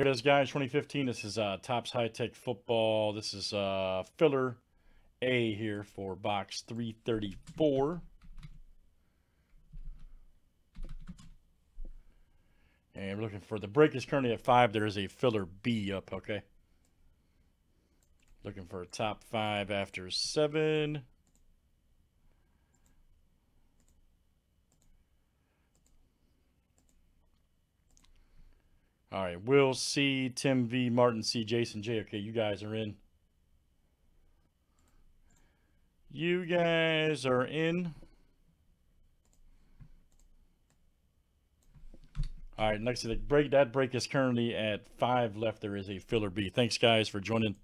Here it is, guys. 2015. This is uh, Topps High Tek Football. This is uh, filler A here for box 334. And we're looking for the break is currently at five. There is a filler B up, okay? Looking for a top five after seven. All right, Will C, Tim V, Martin C, Jason J. Okay, you guys are in. You guys are in. All right, next to the break, that break is currently at five left. There is a filler B. Thanks, guys, for joining.